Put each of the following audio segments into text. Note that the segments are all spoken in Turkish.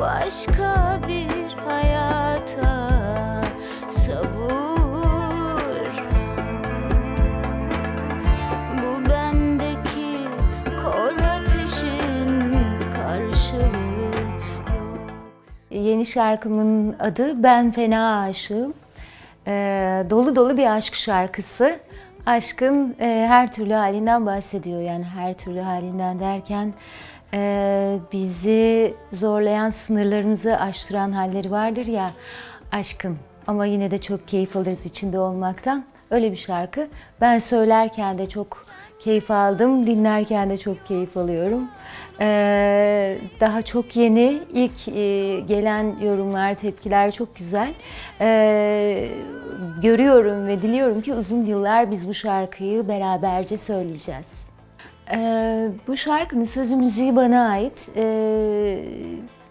başka bir hayata savur Bu bendeki kor ateşin karşılığı yok Yeni şarkımın adı Ben Fena Aşığım. Ee, dolu dolu bir aşk şarkısı aşkın e, her türlü halinden bahsediyor. Yani her türlü halinden derken e, bizi zorlayan, sınırlarımızı aştıran halleri vardır ya aşkın. Ama yine de çok keyif alırız içinde olmaktan. Öyle bir şarkı. Ben söylerken de çok keyif aldım, dinlerken de çok keyif alıyorum. Ee, daha çok yeni, ilk e, gelen yorumlar, tepkiler çok güzel. Ee, görüyorum ve diliyorum ki uzun yıllar biz bu şarkıyı beraberce söyleyeceğiz. Ee, bu şarkının sözü müziği bana ait. Ee,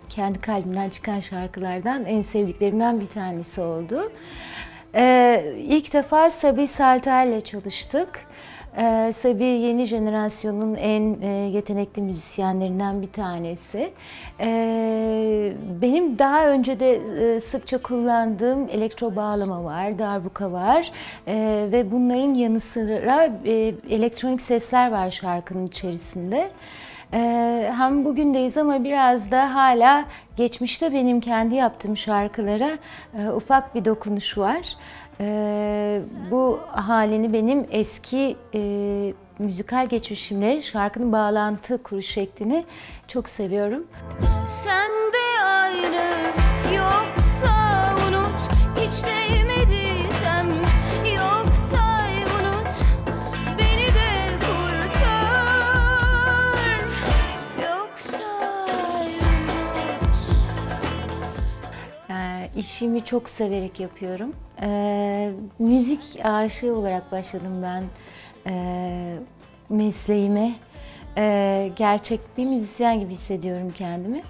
kendi kalbimden çıkan şarkılardan en sevdiklerimden bir tanesi oldu. Ee, ilk defa Sabi Saltel ile çalıştık. Ee, Sabi yeni jenerasyonun en e, yetenekli müzisyenlerinden bir tanesi. Ee, benim daha önce de e, sıkça kullandığım elektro bağlama var, darbuka var ee, ve bunların yanı sıra e, elektronik sesler var şarkının içerisinde. Ee, hem bugündeyiz ama biraz da hala geçmişte benim kendi yaptığım şarkılara e, ufak bir dokunuş var. Ee, bu halini benim eski e, müzikal geçmişimle şarkının bağlantı kuruş şeklini çok seviyorum. Sen de aynı işimi çok severek yapıyorum. Ee, müzik aşığı olarak başladım ben e, mesleğime. Ee, gerçek bir müzisyen gibi hissediyorum kendimi.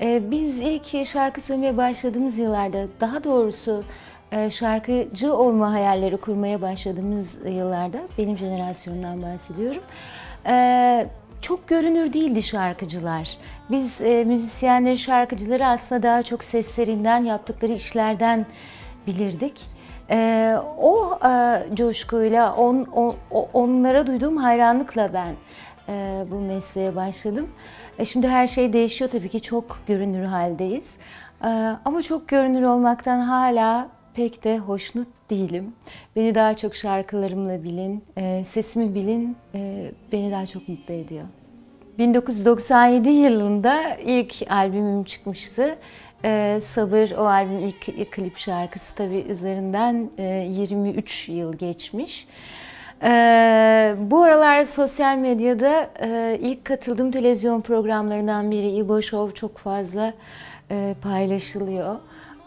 Ee, biz ilk şarkı söylemeye başladığımız yıllarda, daha doğrusu e, şarkıcı olma hayalleri kurmaya başladığımız yıllarda, benim jenerasyondan bahsediyorum. Ee, çok görünür değildi şarkıcılar. Biz e, müzisyenleri, şarkıcıları aslında daha çok seslerinden, yaptıkları işlerden bilirdik. Ee, o e, coşkuyla, on, on, onlara duyduğum hayranlıkla ben e, bu mesleğe başladım. E, şimdi her şey değişiyor tabii ki çok görünür haldeyiz. E, ama çok görünür olmaktan hala pek de hoşnut değilim. Beni daha çok şarkılarımla bilin, e, sesimi bilin, e, beni daha çok mutlu ediyor. 1997 yılında ilk albümüm çıkmıştı. Ee, Sabır o albüm ilk, klip şarkısı tabii üzerinden e, 23 yıl geçmiş. Ee, bu aralar sosyal medyada e, ilk katıldığım televizyon programlarından biri İbo Show çok fazla e, paylaşılıyor.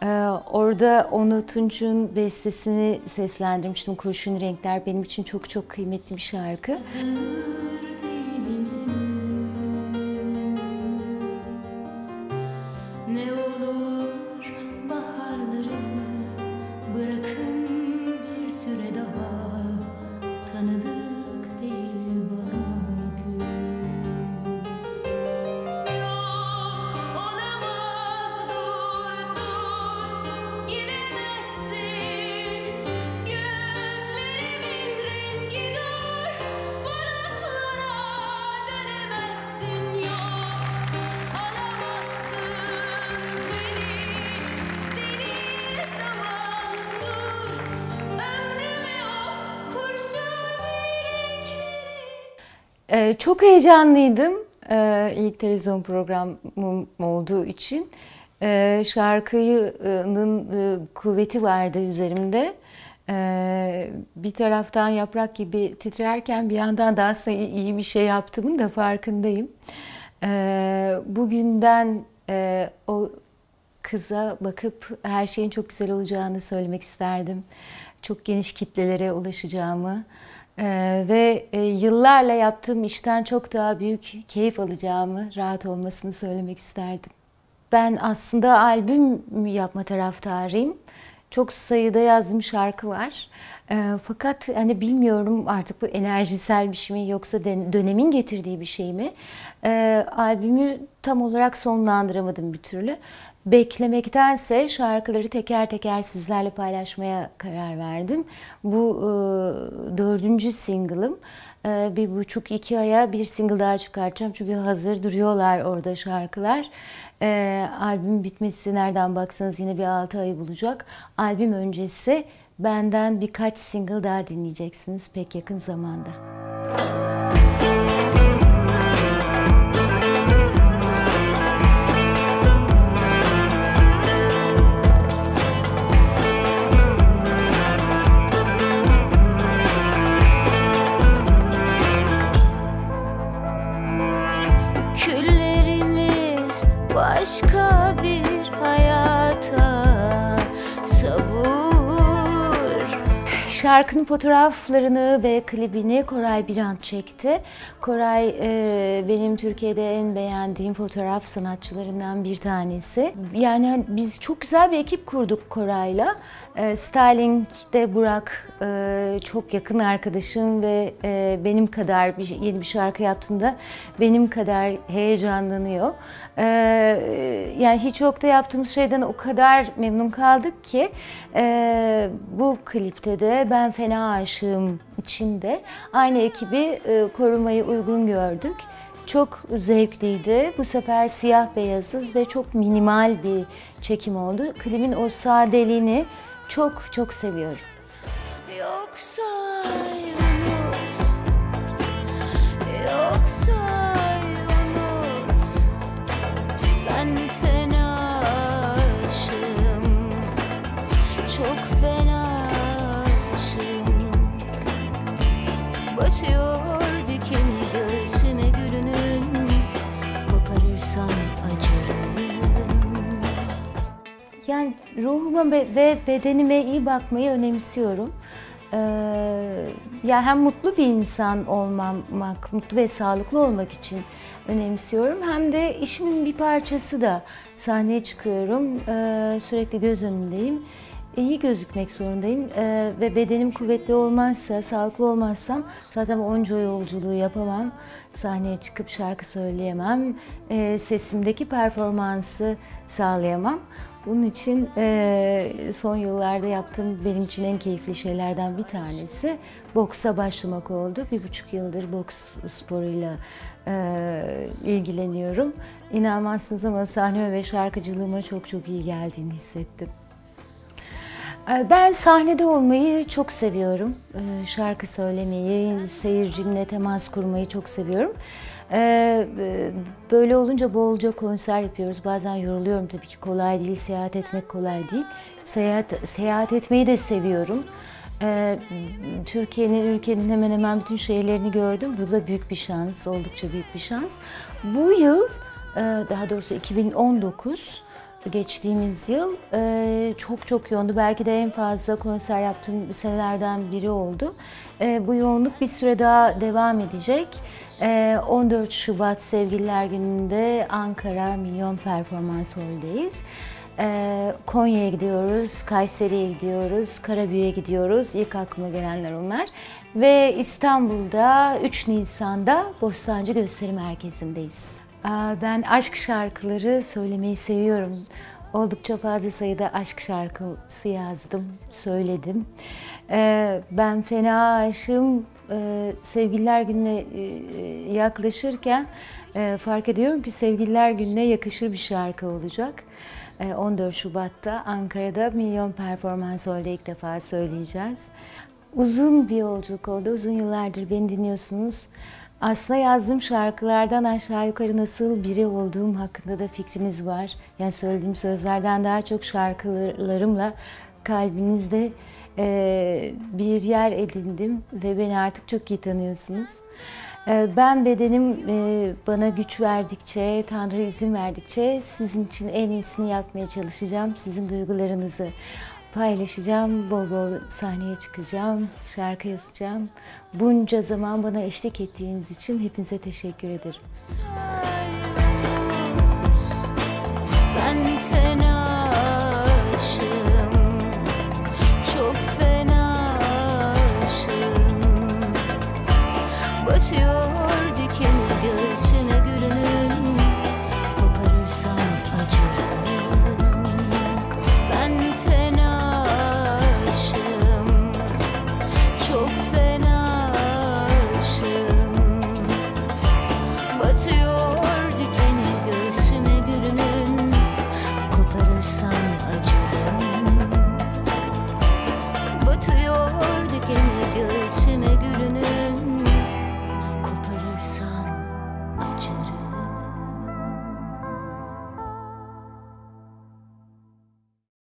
Ee, orada Onu Tunç'un bestesini seslendirmiştim. Kurşun Renkler benim için çok çok kıymetli bir şarkı. Ee, çok heyecanlıydım ee, ilk televizyon programım olduğu için. Ee, şarkının e, kuvveti vardı üzerimde. Ee, bir taraftan yaprak gibi titrerken bir yandan da aslında iyi bir şey yaptığımın da farkındayım. Ee, bugünden e, o kıza bakıp her şeyin çok güzel olacağını söylemek isterdim. Çok geniş kitlelere ulaşacağımı e, ve e, yıllarla yaptığım işten çok daha büyük keyif alacağımı, rahat olmasını söylemek isterdim. Ben aslında albüm yapma taraftarıyım. Çok sayıda yazdığım şarkı var. E, fakat hani bilmiyorum artık bu enerjisel bir şey mi yoksa dönemin getirdiği bir şey mi? E, albümü tam olarak sonlandıramadım bir türlü. Beklemektense şarkıları teker teker sizlerle paylaşmaya karar verdim. Bu e, dördüncü single'ım. E, bir buçuk iki aya bir single daha çıkartacağım. Çünkü hazır duruyorlar orada şarkılar. E, albüm bitmesi nereden baksanız yine bir altı ayı bulacak. Albüm öncesi benden birkaç single daha dinleyeceksiniz pek yakın zamanda. Küllerimi Şarkının fotoğraflarını ve klibini Koray Birant çekti. Koray e, benim Türkiye'de en beğendiğim fotoğraf sanatçılarından bir tanesi. Yani hani biz çok güzel bir ekip kurduk Koray'la. E, Styling'de Burak çok yakın arkadaşım ve e, benim kadar bir, yeni bir şarkı yaptığımda benim kadar heyecanlanıyor. E, yani hiç yokta yaptığımız şeyden o kadar memnun kaldık ki e, bu klipte de ben fena aşığım içinde aynı ekibi e, korumayı uygun gördük. Çok zevkliydi. Bu sefer siyah beyazız ve çok minimal bir çekim oldu. Klibin o sadeliğini çok çok seviyorum. Yoksa unut, yoksa unut, ben fena aşığım, çok fena aşığım. Batıyor Yani ruhuma ve bedenime iyi bakmayı önemsiyorum. Ee, ya hem mutlu bir insan olmamak, mutlu ve sağlıklı olmak için önemsiyorum. Hem de işimin bir parçası da sahneye çıkıyorum. Ee, sürekli göz önündeyim. İyi gözükmek zorundayım Ee, ve bedenim kuvvetli olmazsa, sağlıklı olmazsam zaten onca yolculuğu yapamam. Sahneye çıkıp şarkı söyleyemem, Ee, sesimdeki performansı sağlayamam. Bunun için e, son yıllarda yaptığım benim için en keyifli şeylerden bir tanesi boksa başlamak oldu. Bir buçuk yıldır boks sporuyla e, ilgileniyorum. İnanmazsınız ama sahneme ve şarkıcılığıma çok çok iyi geldiğini hissettim. E, Ben sahnede olmayı çok seviyorum. E, Şarkı söylemeyi, seyircimle temas kurmayı çok seviyorum. E, e, Böyle olunca bolca konser yapıyoruz. Bazen yoruluyorum tabii ki kolay değil, seyahat etmek kolay değil. Seyahat, seyahat etmeyi de seviyorum. Türkiye'nin, ülkenin hemen hemen bütün şehirlerini gördüm. Bu da büyük bir şans, oldukça büyük bir şans. Bu yıl, e, daha doğrusu 2019, geçtiğimiz yıl e, çok çok yoğundu. Belki de en fazla konser yaptığım senelerden biri oldu. E, bu yoğunluk bir süre daha devam edecek. E, 14 Şubat Sevgililer Günü'nde Ankara Milyon Performans Hall'deyiz. Konya'ya gidiyoruz, Kayseri'ye gidiyoruz, Karabük'e gidiyoruz. İlk aklıma gelenler onlar. Ve İstanbul'da 3 Nisan'da Bostancı Gösteri Merkezi'ndeyiz. Ben aşk şarkıları söylemeyi seviyorum. Oldukça fazla sayıda aşk şarkısı yazdım, söyledim. Ee, Ben fena aşığım. Ee, Sevgililer Günü'ne e, yaklaşırken e, fark ediyorum ki Sevgililer Günü'ne yakışır bir şarkı olacak. Ee, 14 Şubat'ta Ankara'da Milyon Performans Hall'de ilk defa söyleyeceğiz. Uzun bir yolculuk oldu. Uzun yıllardır beni dinliyorsunuz. Aslında yazdığım şarkılardan aşağı yukarı nasıl biri olduğum hakkında da fikriniz var. Yani söylediğim sözlerden daha çok şarkılarımla kalbinizde bir yer edindim ve beni artık çok iyi tanıyorsunuz. E, ben bedenim e, bana güç verdikçe, Tanrı izin verdikçe sizin için en iyisini yapmaya çalışacağım. Sizin duygularınızı paylaşacağım, bol bol sahneye çıkacağım, şarkı yazacağım. Bunca zaman bana eşlik ettiğiniz için hepinize teşekkür ederim.